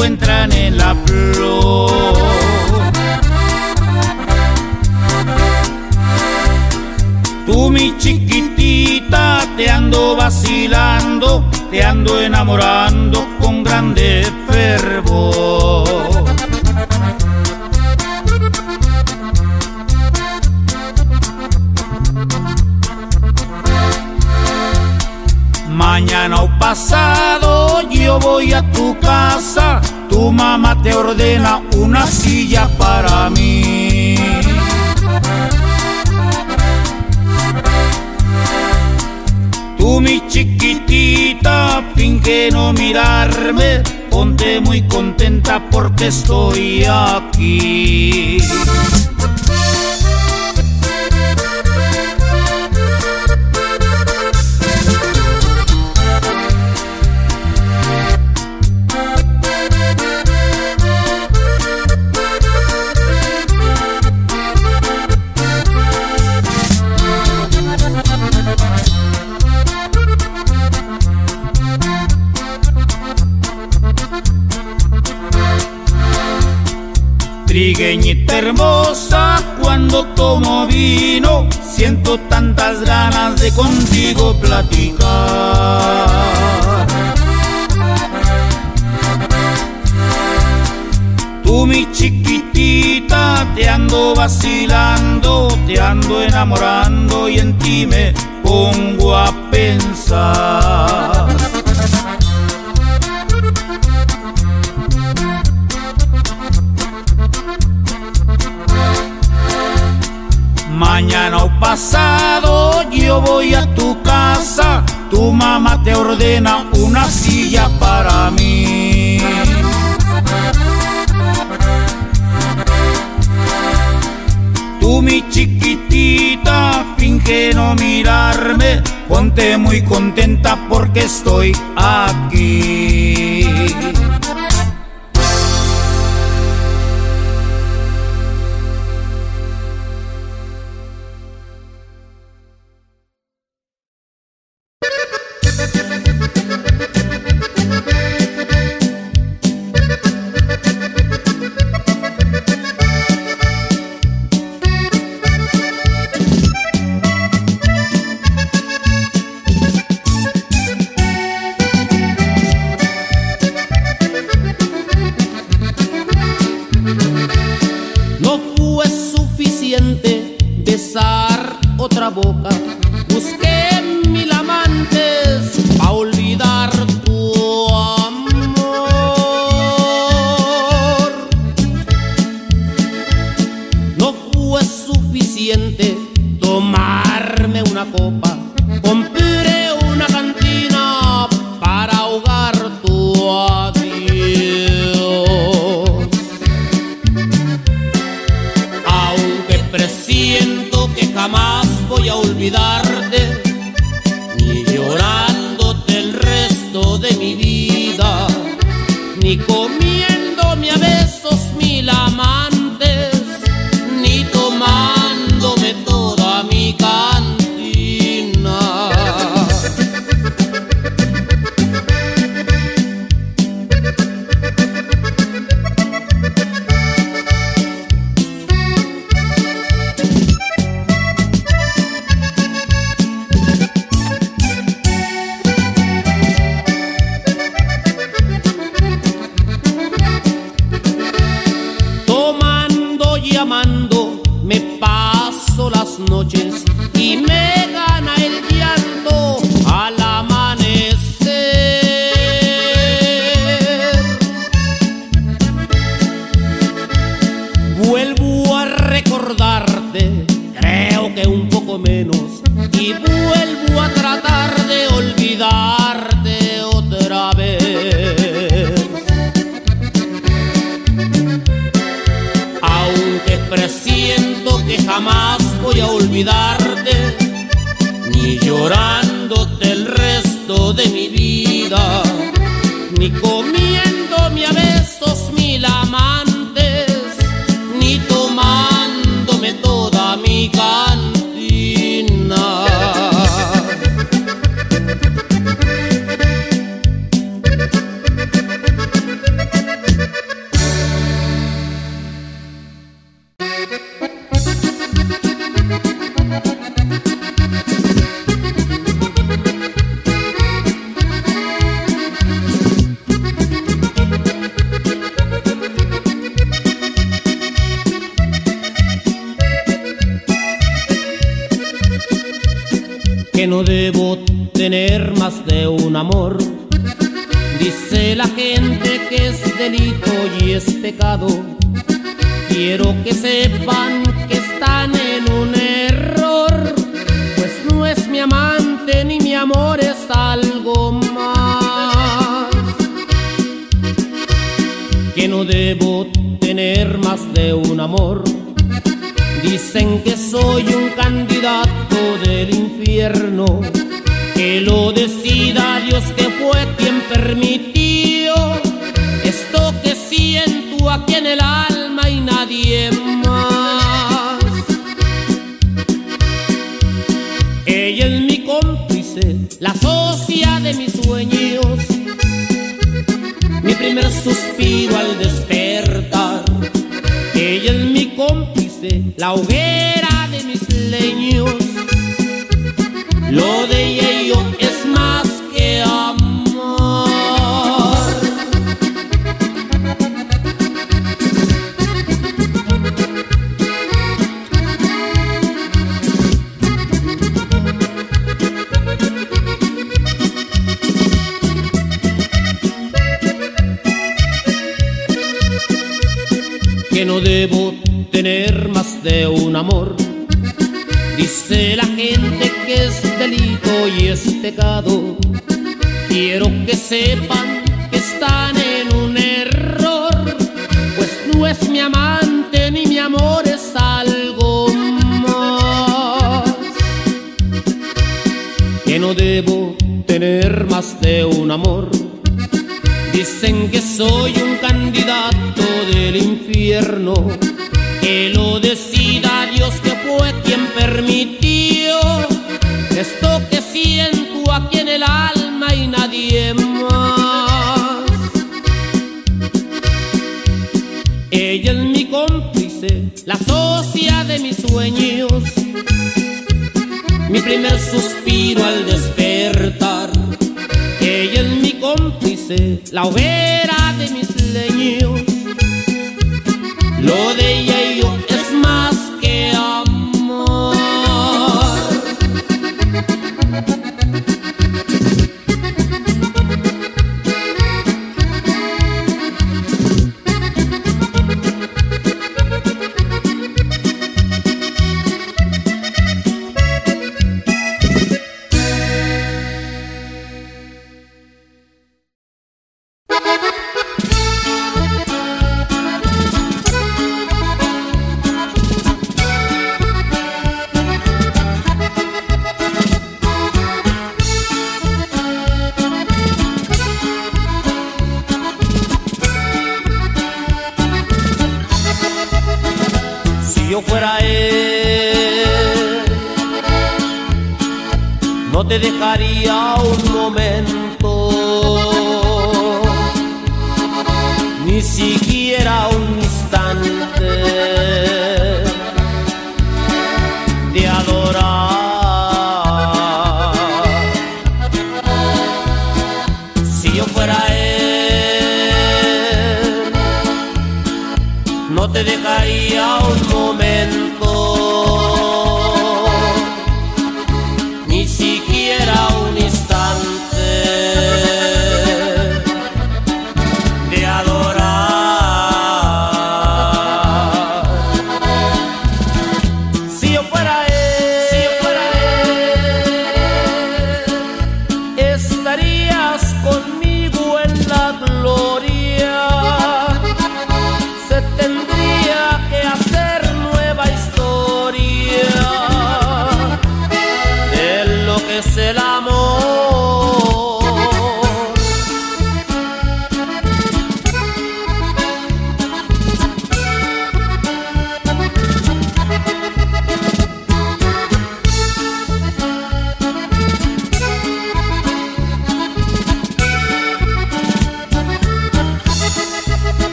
encuentran en la flor. Tú mi chiquitita te ando vacilando, te ando enamorando estoy aquí. Trigueñita hermosa, cuando tomo vino, siento tantas ganas de contigo platicar. Tú mi chiquitita, te ando vacilando, te ando enamorando y en ti me pongo a pensar. Pasado yo voy a tu casa, tu mamá te ordena una silla para mí. Tú mi chiquitita, finge no mirarme, ponte muy contenta porque estoy aquí. Jamás voy a olvidarte, noches y me Quiero que sepan que están en un error, pues no es mi amante ni mi amor es algo más. Que no debo tener más de un amor Dicen que soy un candidato del infierno, que lo decida Dios que la hoguera Dice la gente que es delito y es pecado. Quiero que sepan que están en un error, pues no es mi amante ni mi amor es algo más. Que no debo tener más de un amor. Dicen que soy un candidato del infierno que lo decida Dios que fue quien permitió esto que siento aquí en el alma y nadie más. Ella es mi cómplice, la socia de mis sueños, mi primer suspiro al despertar. Ella es mi cómplice, la hoguera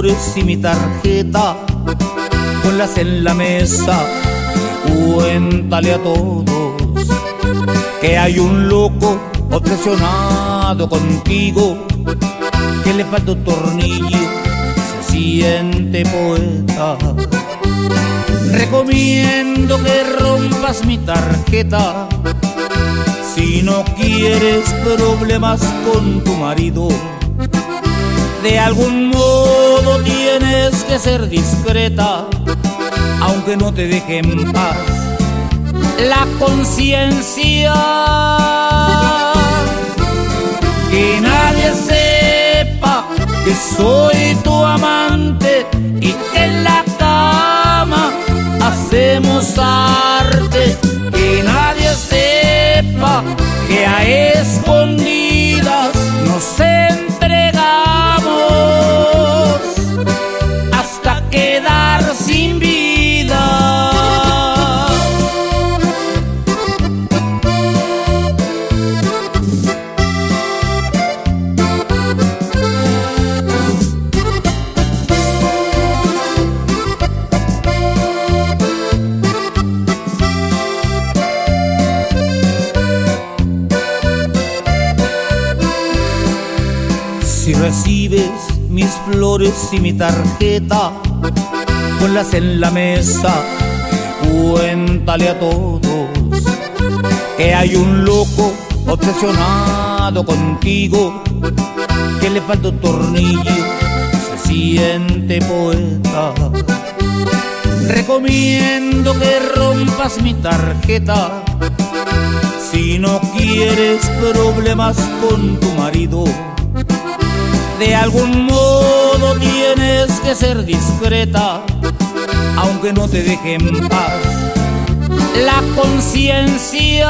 flores y mi tarjeta, ponlas en la mesa, cuéntale a todos que hay un loco obsesionado contigo, que le falta un tornillo, se siente poeta. Recomiendo que rompas mi tarjeta si no quieres problemas con tu marido. De algún modo tienes que ser discreta, aunque no te deje en paz la conciencia. Que nadie sepa que soy tu amante y que en la cama hacemos arte. Que nadie sepa que a escondidas flores y mi tarjeta, ponlas en la mesa, cuéntale a todos que hay un loco obsesionado contigo, que le falta un tornillo, se siente poeta. Recomiendo que rompas mi tarjeta si no quieres problemas con tu marido. De algún modo tienes que ser discreta, aunque no te deje en paz la conciencia.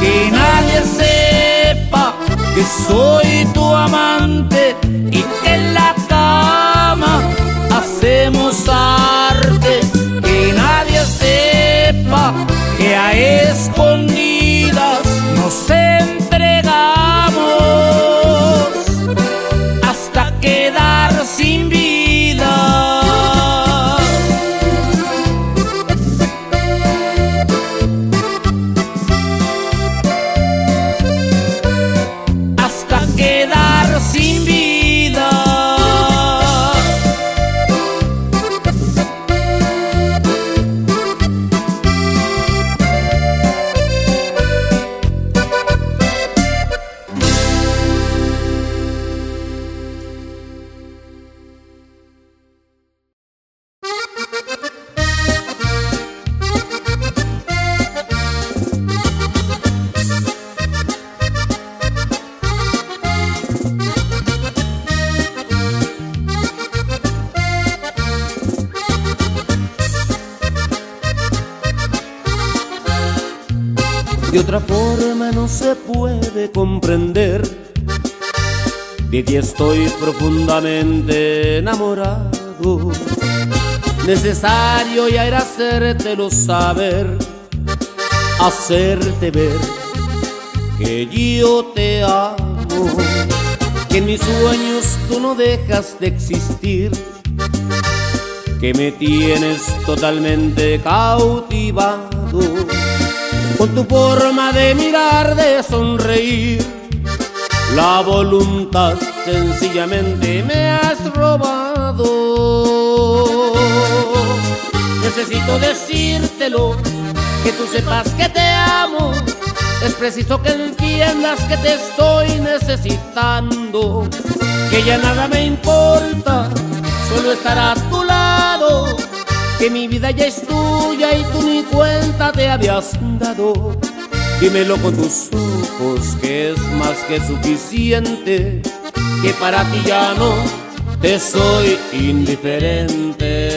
Que nadie sepa que soy tu amante y que en la cama hacemos arte. Que nadie sepa que a escondidas De ti estoy profundamente enamorado. Necesario ya era hacértelo saber, hacerte ver que yo te amo, que en mis sueños tú no dejas de existir, que me tienes totalmente cautivado con tu forma de mirar, de sonreír. La voluntad sencillamente me has robado. Necesito decírtelo, que tú sepas que te amo. Es preciso que entiendas que te estoy necesitando. Que ya nada me importa, solo estar a tu lado que mi vida ya es tuya y tú ni cuenta te habías dado. Dímelo con tus ojos que es más que suficiente, que para ti ya no te soy indiferente.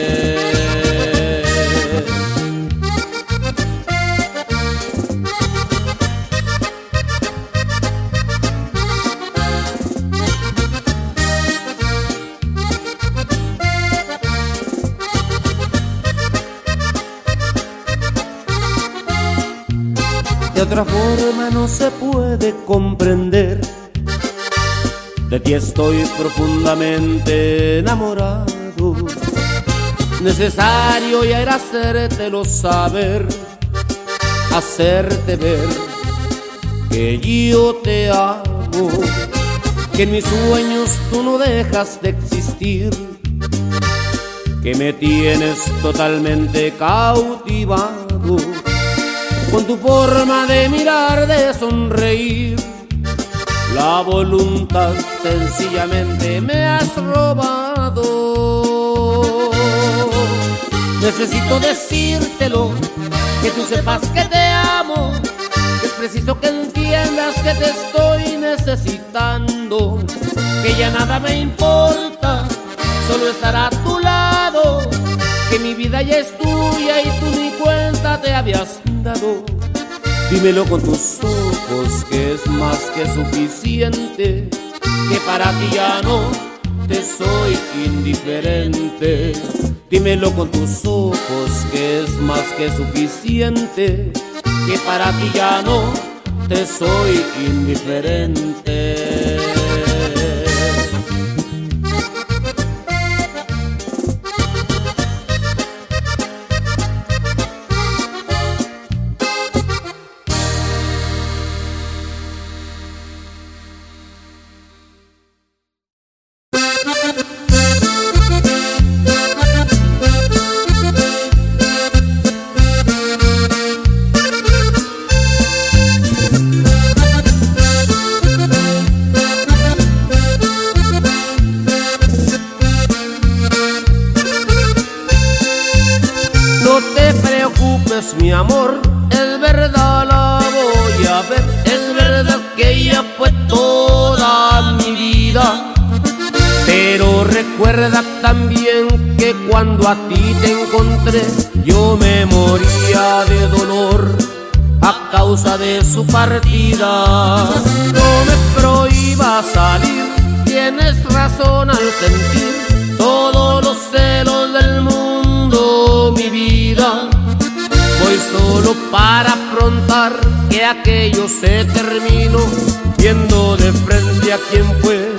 Otra forma no se puede comprender. De ti estoy profundamente enamorado. Necesario ya era hacértelo saber, hacerte ver que yo te amo, que en mis sueños tú no dejas de existir, que me tienes totalmente cautivado con tu forma de mirar, de sonreír. La voluntad sencillamente me has robado. Necesito decírtelo, que tú sepas que te amo, es preciso que entiendas que te estoy necesitando, que ya nada me importa, solo estar a tu lado, que mi vida ya es tuya y tú ni cuenta te habías dado. Dímelo con tus ojos que es más que suficiente, que para ti ya no te soy indiferente. Dímelo con tus ojos que es más que suficiente, que para ti ya no te soy indiferente. Su partida. No me prohíba salir, tienes razón al sentir todos los celos del mundo, mi vida Voy solo para afrontar que aquello se terminó, viendo de frente a quien fue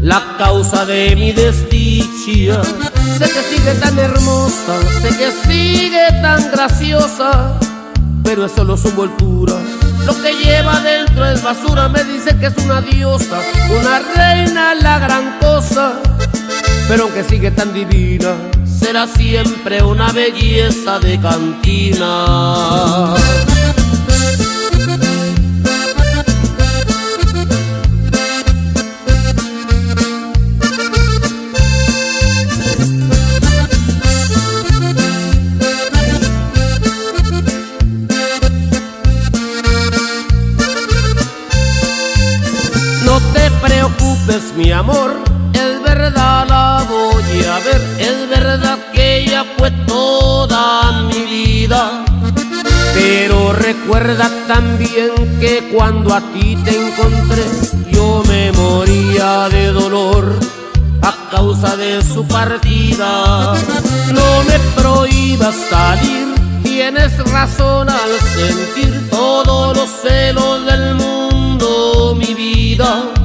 la causa de mi desdicha. Sé que sigue tan hermosa, sé que sigue tan graciosa, pero es solo su envoltura. Lo que lleva dentro es basura, me dice que es una diosa, una reina, la gran cosa, pero aunque sigue tan divina será siempre una belleza de cantina. Mi amor a ver, es verdad que ella fue toda mi vida. Pero recuerda también que cuando a ti te encontré, yo me moría de dolor a causa de su partida. No me prohíbas salir, tienes razón al sentir todos los celos del mundo, mi vida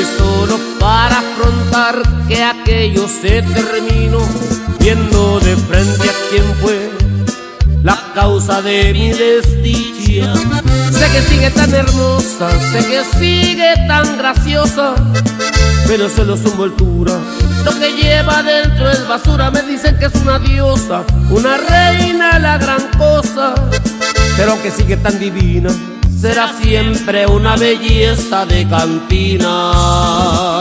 Voy solo para afrontar que aquello se terminó, viendo de frente a quien fue la causa de mi desdicha. Sé que sigue tan hermosa, sé que sigue tan graciosa, pero solo su envoltura. Lo que lleva dentro es basura, me dicen que es una diosa, una reina, la gran cosa, pero aunque sigue tan divina será siempre una belleza de cantina.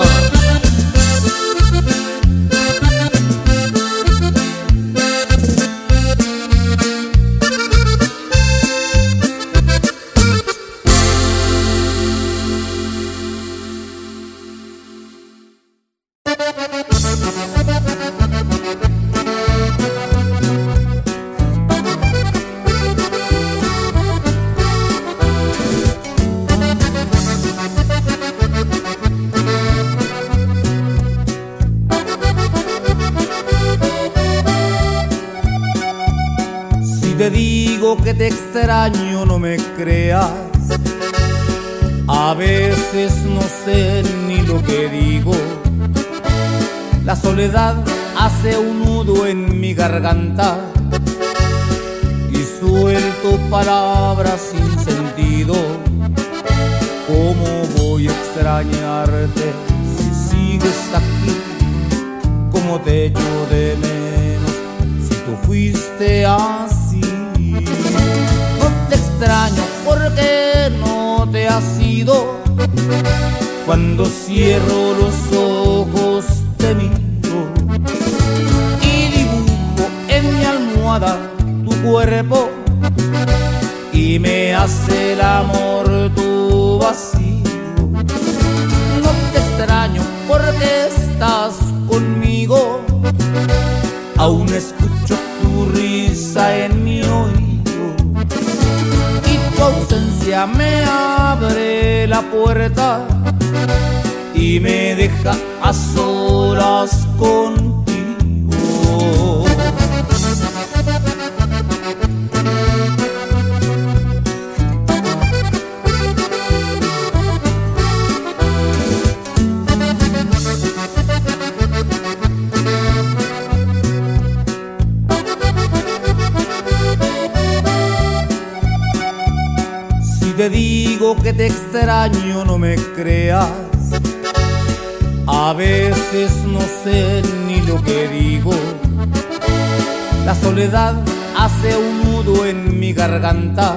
Te extraño, no me creas. A veces no sé ni lo que digo. La soledad hace un nudo en mi garganta y suelto palabras sin sentido. ¿Cómo voy a extrañarte si sigues aquí? ¿Cómo te echo de menos si tú fuiste así? Extraño porque no te has ido. Cuando cierro los ojos te miro y dibujo en mi almohada tu cuerpo y me hace el amor tu vacío. No te extraño porque estás conmigo, aún escucho puerta y me deja a solas contigo. Te digo que te extraño, no me creas. A veces no sé ni lo que digo. La soledad hace un nudo en mi garganta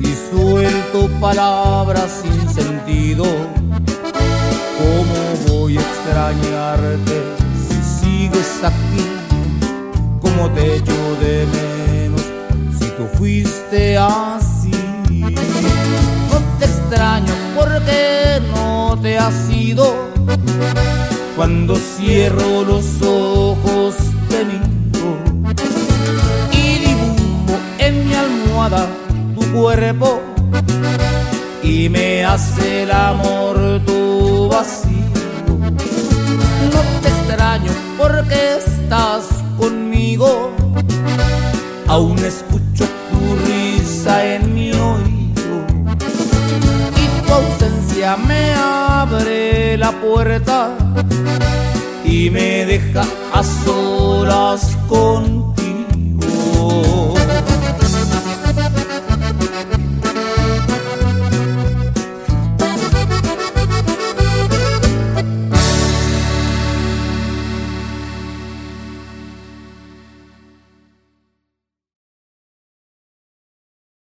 y suelto palabras sin sentido. ¿Cómo voy a extrañarte si sigues aquí? ¿Cómo te echo de menos si tú fuiste así? Extraño porque no te has ido. Cuando cierro los ojos te miro y dibujo en mi almohada tu cuerpo y me hace el amor tu vacío. No te extraño porque estás conmigo, aún escucho me abre la puerta y me deja a solas con